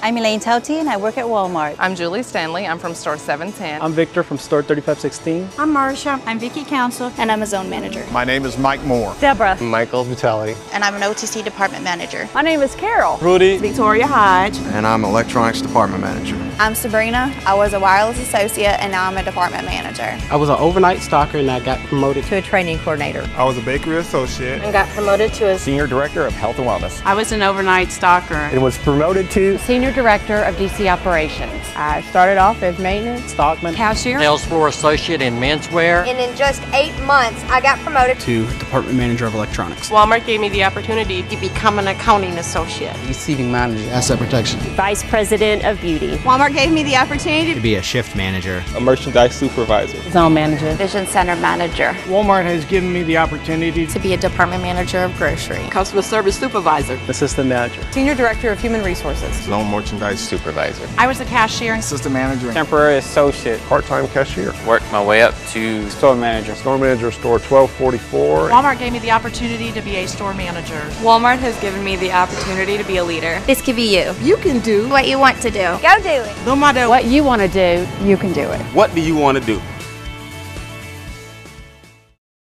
I'm Elaine Tauti and I work at Walmart. I'm Julie Stanley. I'm from store 710. I'm Victor from store 3516. I'm Marsha. I'm Vicki Council. And I'm a zone manager. My name is Mike Moore. Deborah. Michael Vitelli. And I'm an OTC department manager. My name is Carol. Rudy. Victoria Hodge. And I'm electronics department manager. I'm Sabrina. I was a wireless associate and now I'm a department manager. I was an overnight stocker and I got promoted to a training coordinator. I was a bakery associate and got promoted to a senior director of health and wellness. I was an overnight stocker and was promoted to senior director of DC operations. I started off as maintenance, stockman, cashier, sales floor associate in menswear. And in just eight months, I got promoted to department manager of electronics. Walmart gave me the opportunity to become an accounting associate, receiving manager, asset protection, vice president of beauty. Walmart gave me the opportunity to be a shift manager, a merchandise supervisor, zone manager, vision center manager. Walmart has given me the opportunity to be a department manager of grocery, customer service supervisor, assistant manager, senior director of human resources, zone merchandise supervisor. I was a cashier, assistant manager, temporary associate, part-time cashier. Worked my way up to store manager, store manager, store 1244. Walmart gave me the opportunity to be a store manager. Walmart has given me the opportunity to be a leader. This could be you. You can do what you want to do. Go do it. No matter what you want to do, you can do it. What do you want to do?